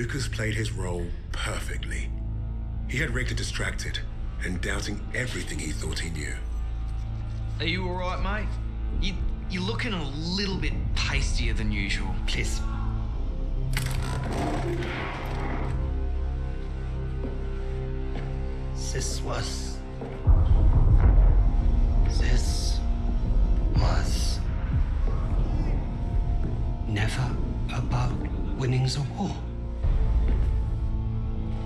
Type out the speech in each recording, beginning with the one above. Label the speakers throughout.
Speaker 1: Lucas played his role perfectly. He had Richter distracted and doubting everything he thought he knew.
Speaker 2: Are you alright, mate? You, you're looking a little bit pastier than usual.
Speaker 3: Please. This was. This was. Never about winning the war.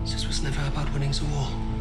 Speaker 3: This was never about winning the war.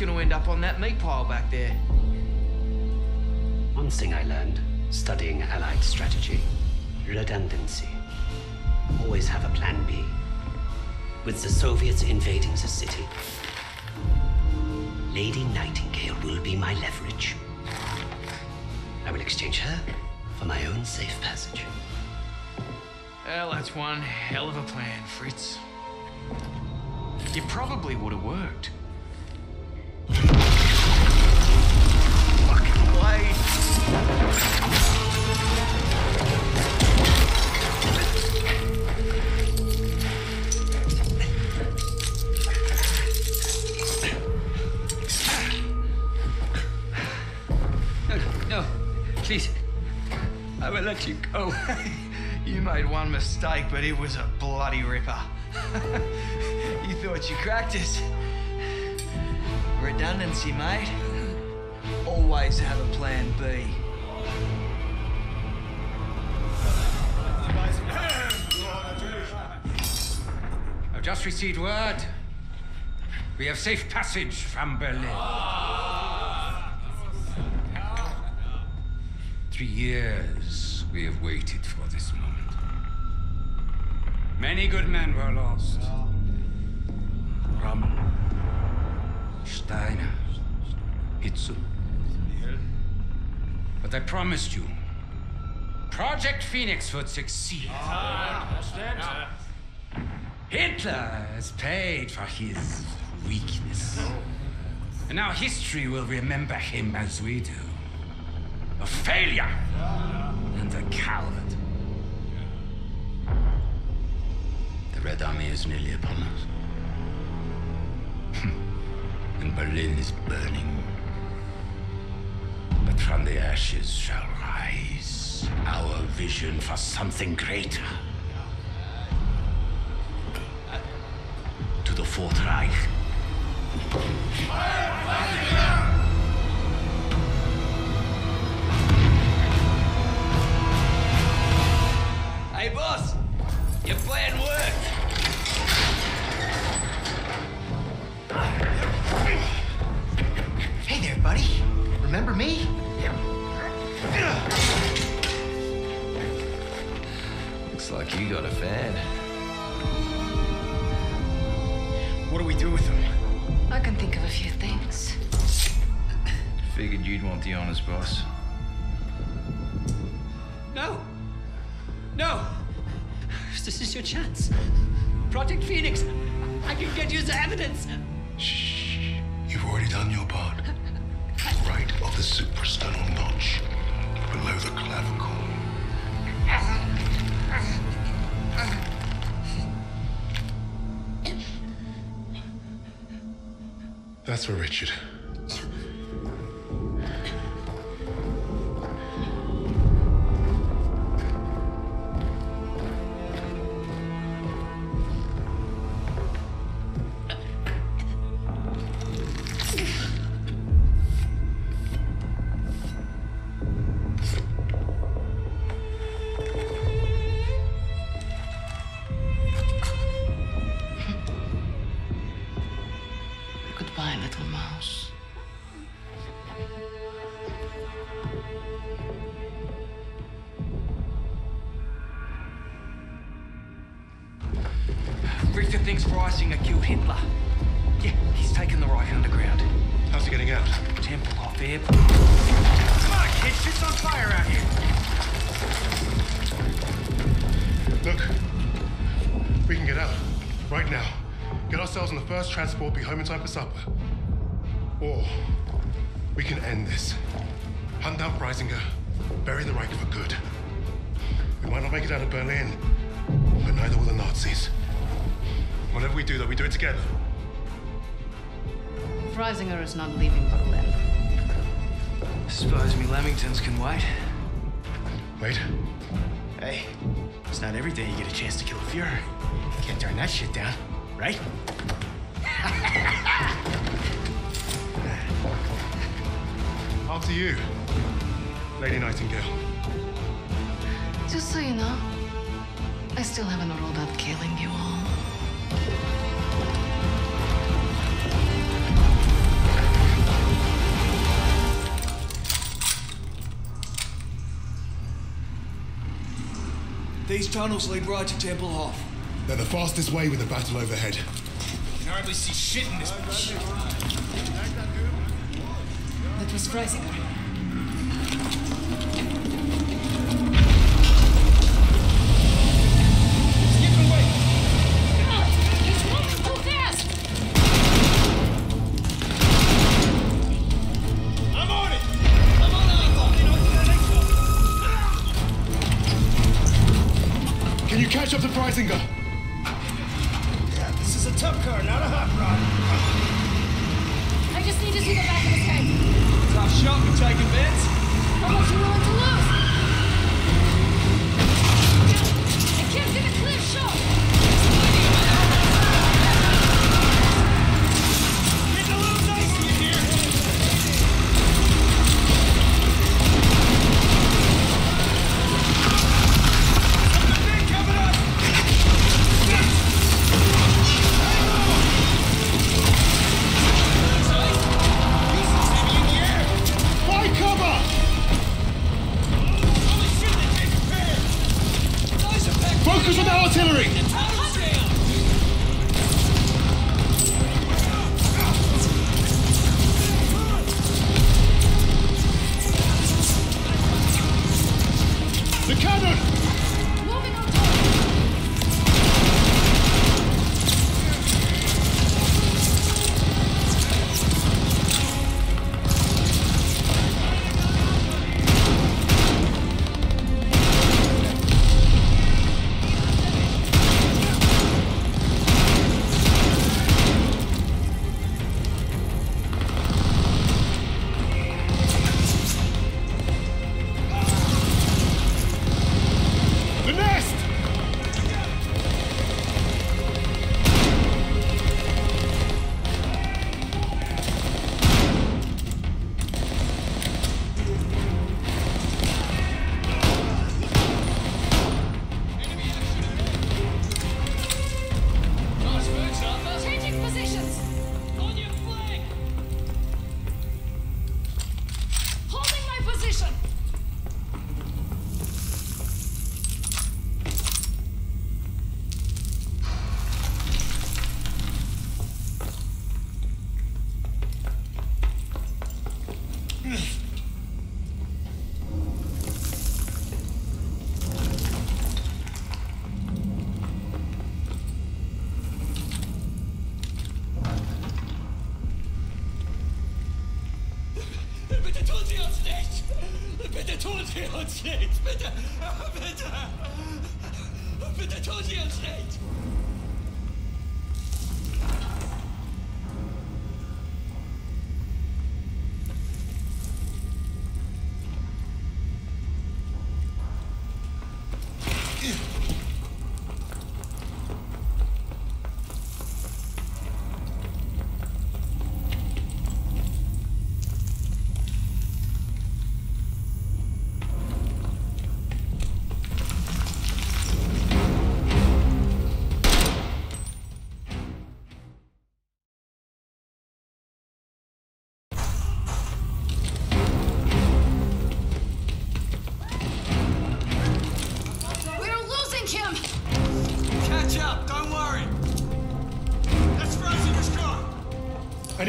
Speaker 2: Looks like we're both going to end up on that meat pile back there.
Speaker 3: One thing I learned studying Allied strategy redundancy. Always have a plan B. With the Soviets invading the city, Lady Nightingale will be my leverage. I will exchange her for my own safe passage.
Speaker 2: Well, that's one hell of a plan, Fritz. It probably would have worked. One mistake, but it was a bloody ripper. you thought you cracked it. Redundancy, mate. Always have a plan B.
Speaker 4: I've just received word. We have safe passage from Berlin. Three years we have waited for this moment. Many good men were lost. Rommel, Steiner, Hitzel. But I promised you, Project Phoenix would succeed. Hitler has paid for his weakness. And now history will remember him as we do. A failure and a coward. The Red Army is nearly upon us. Hmm. and Berlin is burning. But from the ashes shall rise our vision for something greater. to the Fourth Reich.
Speaker 2: Hey, boss! Your plan worked!
Speaker 5: Hey there, buddy. Remember me?
Speaker 2: Looks like you got a fan. What do we do with him?
Speaker 6: I can think of a few things.
Speaker 2: Figured you'd want the honest boss.
Speaker 3: No! No! This is your chance. Project Phoenix! I can get you the evidence!
Speaker 1: Shh. You've already done your part. Right of the suprasternal notch, below the clavicle. That's for Richard. Out?
Speaker 2: Tempelhof Airport. Come on, kid, shit's on fire out here.
Speaker 1: Look, we can get out right now. Get ourselves on the first transport, be home in time for supper. Or we can end this. Hunt down Freisinger, bury the Reich for good. We might not make it out of Berlin, but neither will the Nazis. Whatever we do, though, we do it together.
Speaker 6: Freisinger is not leaving Berlin.
Speaker 2: Suppose me Lamingtons can wait.
Speaker 1: Wait,
Speaker 5: Hey, it's not every day you get a chance to kill a Fuhrer. Can't turn that shit down, right?
Speaker 1: after you, Lady Nightingale.
Speaker 6: Just so you know, I still haven't ruled out killing you all.
Speaker 7: These tunnels lead right to Tempelhof.
Speaker 1: They're the fastest way with the battle overhead.
Speaker 7: You can hardly see shit in this bitch.
Speaker 6: That was Freisinger.
Speaker 1: Catch
Speaker 6: The
Speaker 1: cannon!
Speaker 7: Sie uns nicht! Bitte! Bitte! Bitte tun Sie uns nicht!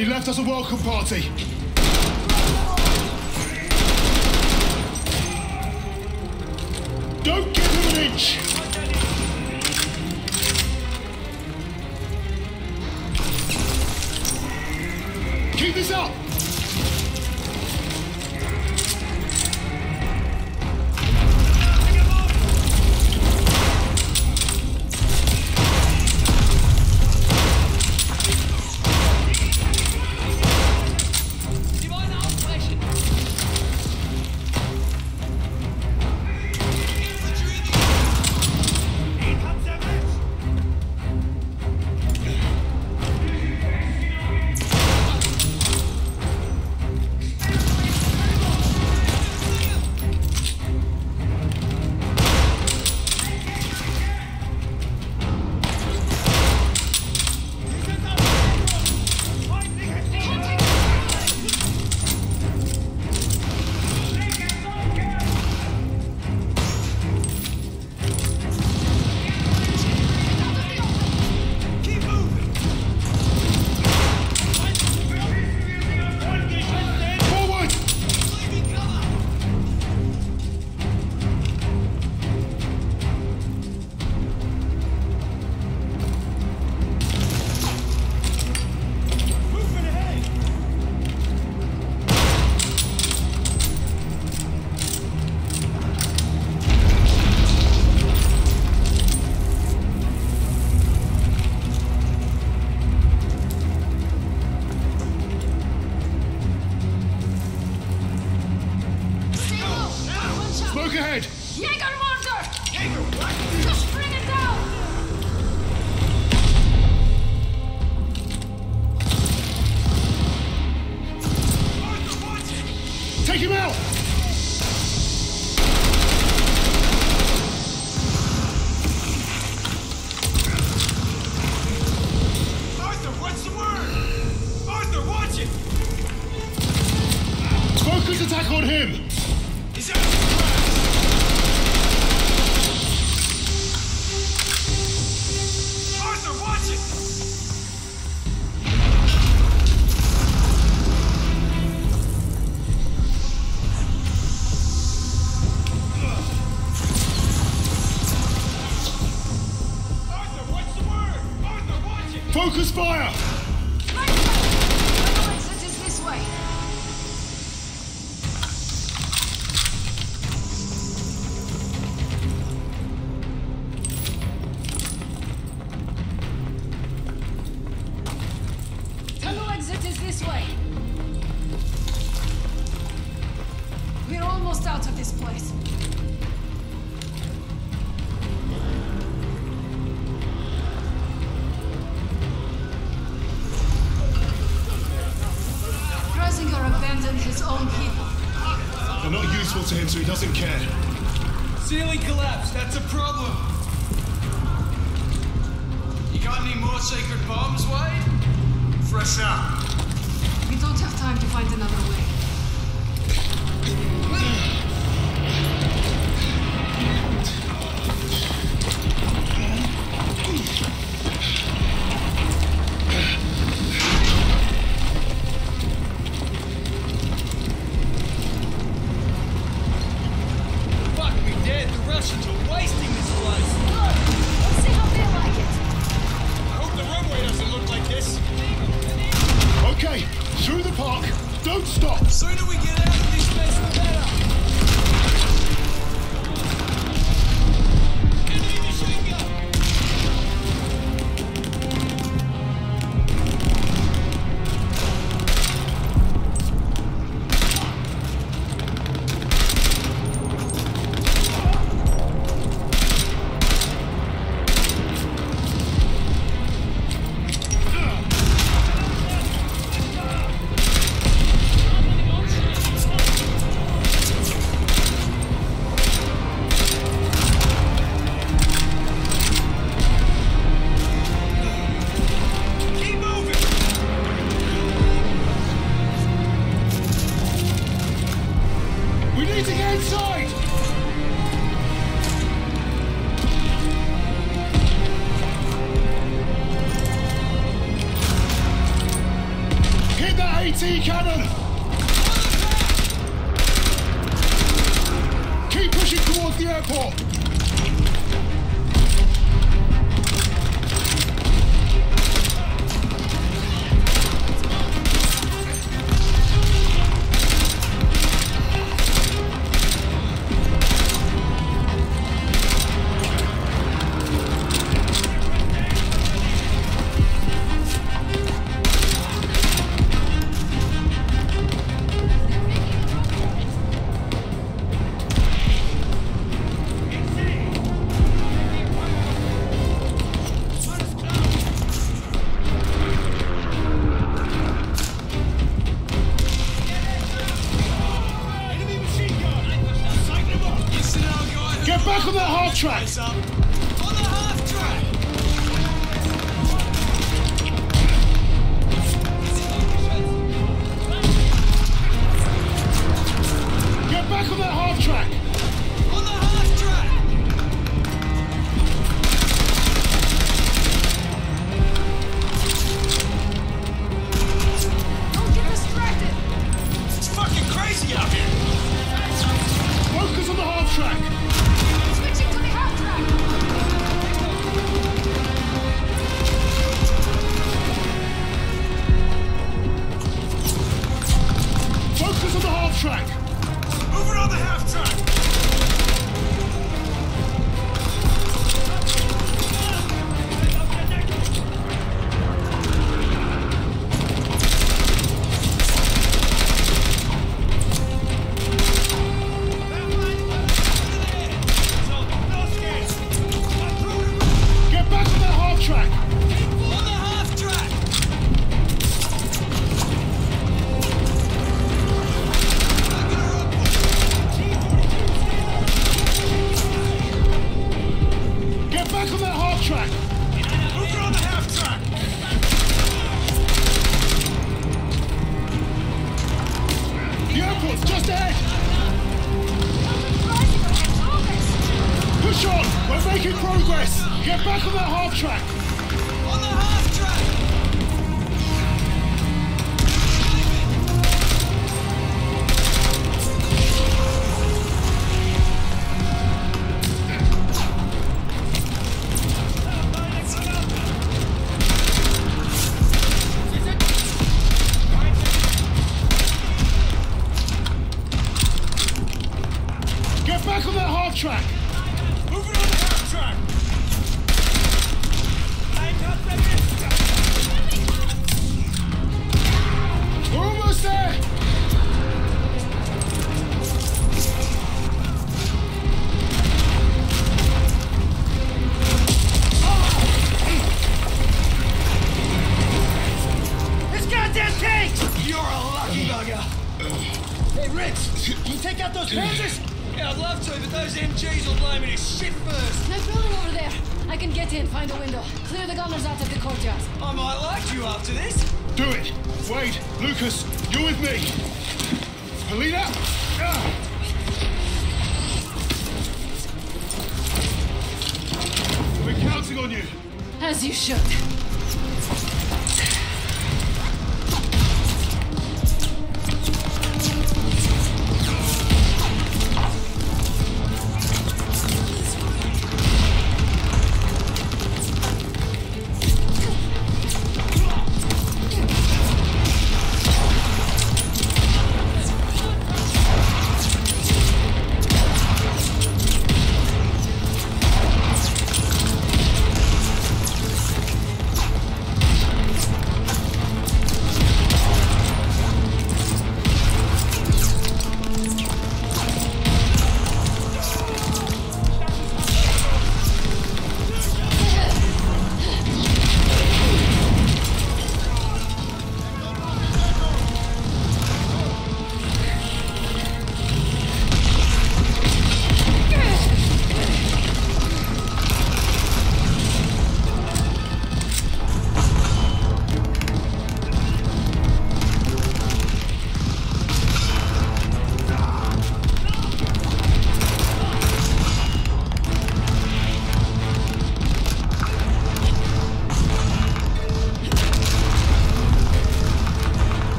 Speaker 2: He left us a welcome party. Don't give him an inch! Keep this up!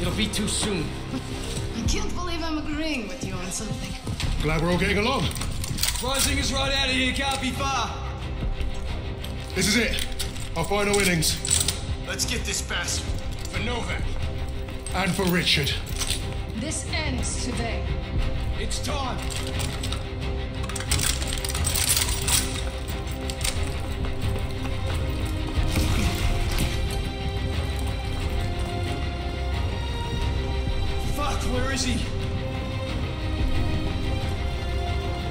Speaker 2: It'll be too soon.
Speaker 6: I can't believe I'm agreeing with you on something.
Speaker 1: Glad we're all getting along.
Speaker 2: Rising is right out of here, can't be far.
Speaker 1: This is it. Our final innings.
Speaker 2: Let's get this bastard. For Novak.
Speaker 1: And for Richard.
Speaker 6: This ends today.
Speaker 2: It's time. Where is he?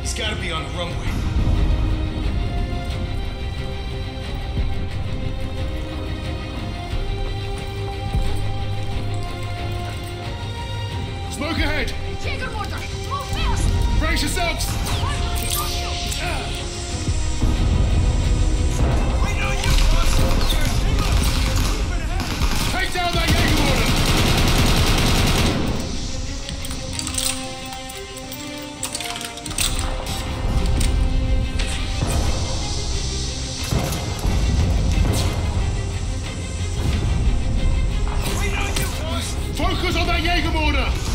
Speaker 2: He's gotta be on the runway.
Speaker 1: That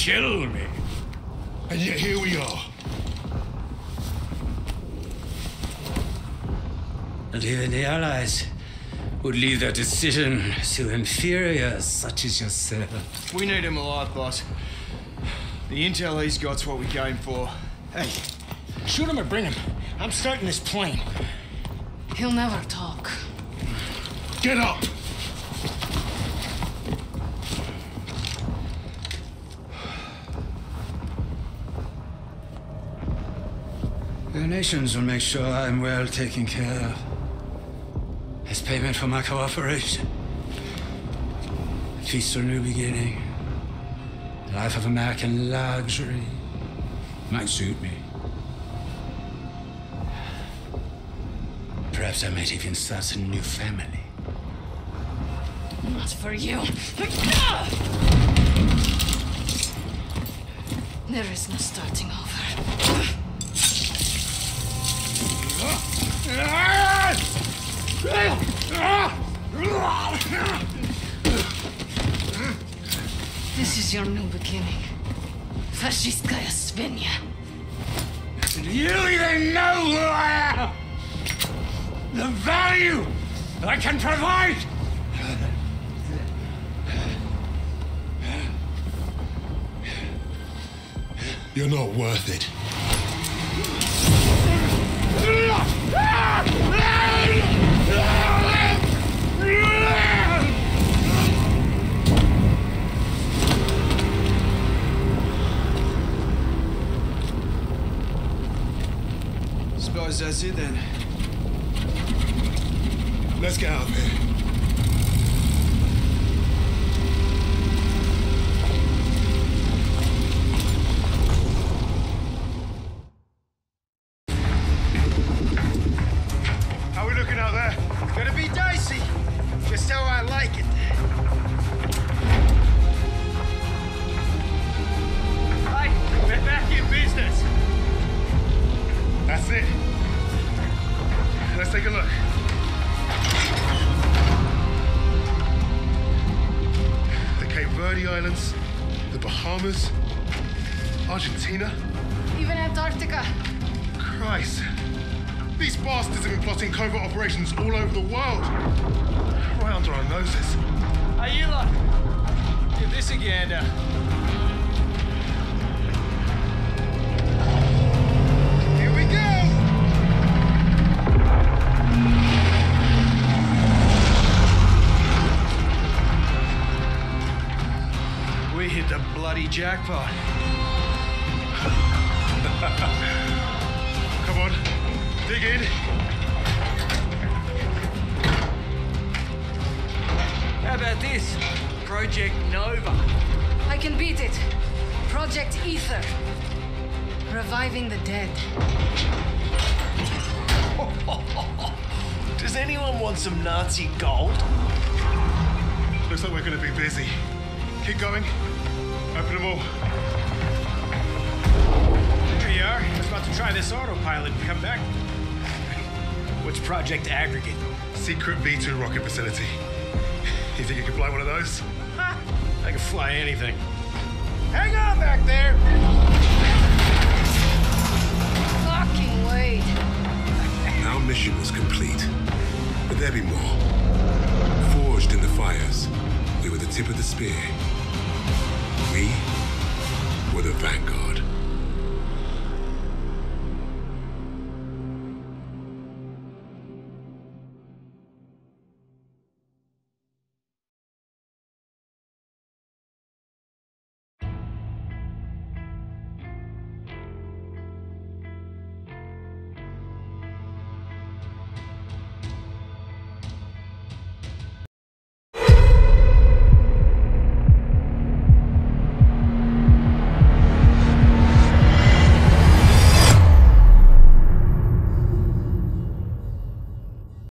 Speaker 4: cannot kill me.
Speaker 1: And yet here we are.
Speaker 4: And even the Allies would leave their decision to inferiors such as yourself.
Speaker 2: We need him alive, boss. The intel he's got's what we came for. Hey, shoot him or bring him. I'm starting this plane.
Speaker 6: He'll never talk.
Speaker 1: Get up.
Speaker 4: The nations will make sure I'm well taken care of. As payment for my cooperation. Feast for a new beginning. A life of American luxury. Might suit me. Perhaps I might even start a new family.
Speaker 6: Not for you. There is no starting over. This is your new beginning. Fascistkaya Svinya.
Speaker 4: Do you even know who I am? The value I can provide?
Speaker 1: You're not worth it.
Speaker 2: Suppose that's it then.
Speaker 1: Let's get out of here.
Speaker 2: Anyone want some Nazi gold?
Speaker 8: Looks like we're gonna be busy. Keep going.
Speaker 9: Open them all.
Speaker 2: There you are. I was about to try this autopilot and come back. What's Project Aggregate?
Speaker 9: Secret V2 rocket facility. You think you can fly one of those?
Speaker 2: I can fly anything. Hang on back there!
Speaker 6: Fucking wait.
Speaker 1: Our mission was complete. Forged in the fires, we were the tip of the spear. We were the vanguard.